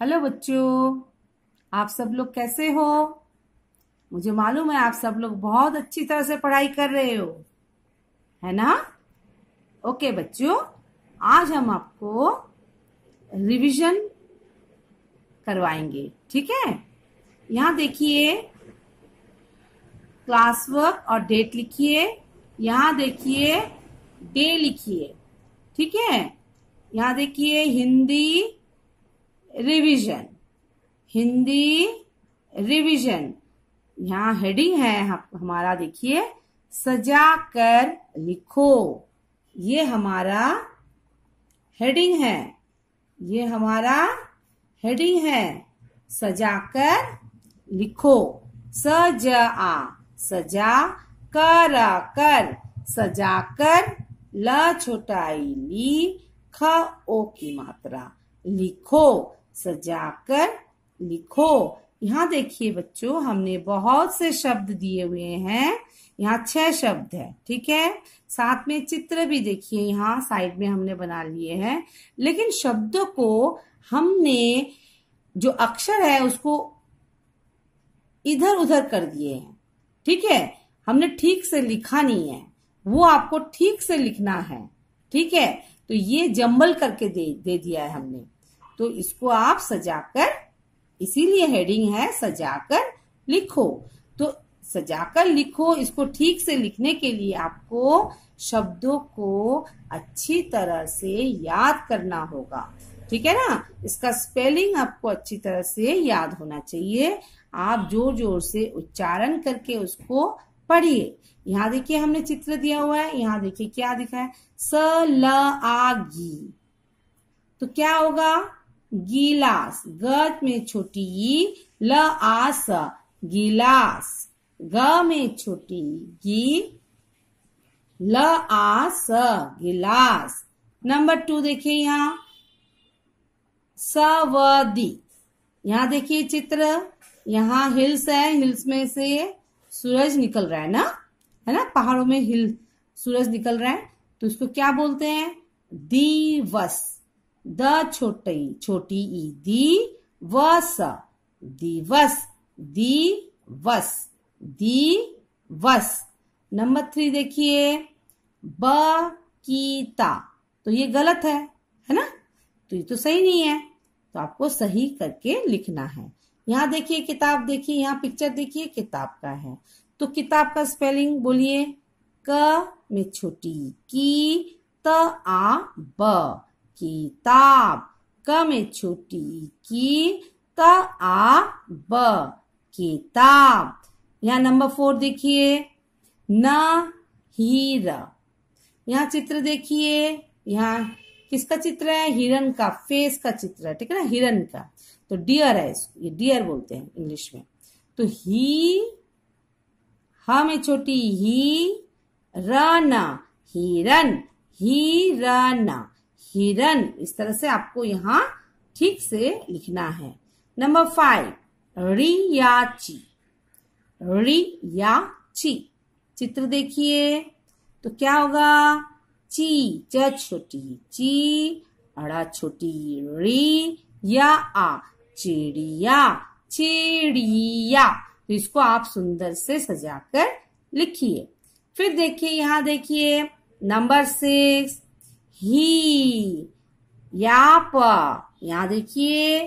Hello बच्चों, आप सब लोग कैसे हो? मुझे मालूम है आप सब लोग बहुत अच्छी तरह से पढ़ाई कर रहे हो। है ना? ओके बच्चों, आज हम आपको रिवीजन करवाएँगे, ठीक है? यहाँ देखिए क्लास वर्क और डेट लिखिए, यहाँ देखिए डे लिखिए, ठीक है? यहाँ देखिए, हिंदी रिवीजन हिंदी रिवीजन यहाँ हेडिंग है हमारा देखिए, सजा कर लिखो। ये हमारा हेडिंग है। ये हमारा हेडिंग है। सजा कर लिखो। सजा सजा कर कर। सजा कर, ल छोटाई ली, ख ओ की मात्रा। लिखो। सजाकर लिखो। यहाँ देखिए बच्चों, हमने बहुत से शब्द दिए हुए हैं। यहाँ छह शब्द है, ठीक है? साथ में चित्र भी देखिए, यहाँ साइड में हमने बना लिए हैं। लेकिन शब्दों को हमने जो अक्षर है, उसको इधर उधर कर दिए हैं, ठीक है? हमने ठीक से लिखा नहीं है, वो आपको ठीक से लिखना है, ठीक है? तो ये जम्बल करके दे दे दिया है हमने। तो इसको आप सजाकर, इसीलिए हेडिंग है सजाकर लिखो। तो सजाकर लिखो, इसको ठीक से लिखने के लिए आपको शब्दों को अच्छी तरह से याद करना होगा। ठीक है ना? इसका स्पेलिंग आपको अच्छी तरह से याद होना चाहिए। आप ज़ोर ज़ोर से उच्चारण करके उसको पढ़िए। यहाँ देखिए हमने चित्र दिया हुआ है, यहाँ देखिए क्या दिखा है? स, ल, आ, गी। तो क्या होगा? गिलास, ग में छोटी ल आस, गिलास, ग में छोटी गी ल आस, गिलास। नंबर टू देखिए यहाँ। सवदी यहाँ देखिए चित्र। यहाँ हिल्स है, हिल्स में से सूरज निकल रहा है ना? है ना? पहाड़ों में हिल, सूरज निकल रहा है। तो उसको क्या बोलते हैं? दिवस। द छोटी छोटी ई दी वस दिवस दिवस दिवस। नंबर थ्री देखिए, ब, कीता। तो ये गलत है है ना? तो ये तो सही नहीं है। तो आपको सही करके लिखना है। यहाँ देखिए, किताब देखिए, यहाँ पिक्चर देखिए, किताब का है। तो किताब का स्पेलिंग बोलिए, क में छोटी, की, त, आ, ब। किताब। क में छोटी की त आ ब। किताब। यहाँ नंबर फोर देखिए। न हीर यहाँ चित्र देखिए। यहाँ किसका चित्र है? हिरन का, फेस का चित्र है, ठीक है ना? हिरन का। तो डियर है इसको। ये डियर बोलते हैं इंग्लिश में। तो ही ह में छोटी, ही रन हिरन हिरन हिरन इस तरह से आपको यहाँ ठीक से लिखना है। नंबर फाइव रियाची। रियाची। चित्र देखिए। तो क्या होगा? ची, च छोटी, ची, अड़ा छोटी, री, या, आ, चिड़िया चिड़िया। तो इसको आप सुंदर से सजाकर लिखिए। फिर देखिए, यहाँ देखिए नंबर सिक्स ही या प यहाँ देखिए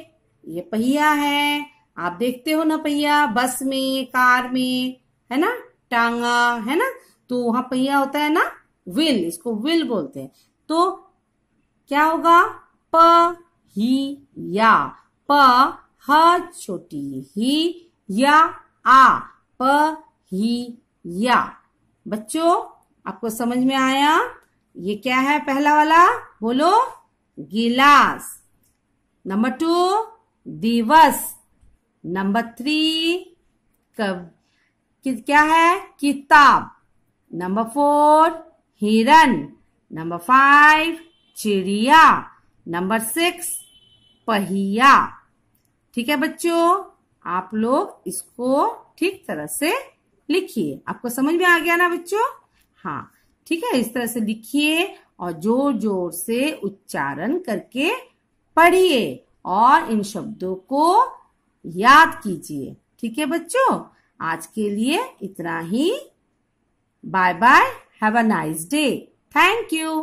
ये पहिया है। आप देखते हो ना पहिया, बस में, कार में, है ना? टांगा, है ना? तो वहाँ पहिया होता है ना? विल, इसको विल बोलते हैं। तो क्या होगा? प ही या प, ह, छोटी, ही, या, आ प ही या बच्चों, आपको समझ में आया? ये क्या है पहला वाला? बोलो, गिलास। नंबर टू दिवस। नंबर थ्री कब? क्या है? किताब। नंबर फोर हिरन। नंबर फाइव चिड़िया। नंबर सिक्स पहिया। ठीक है बच्चों? आप लोग इसको ठीक तरह से लिखिए। आपको समझ में आ गया ना बच्चों? हाँ। ठीक है? इस तरह से लिखिए और ज़ोर ज़ोर से उच्चारण करके पढ़िए और इन शब्दों को याद कीजिए। ठीक है बच्चों? आज के लिए इतना ही। Bye bye have a nice day thank you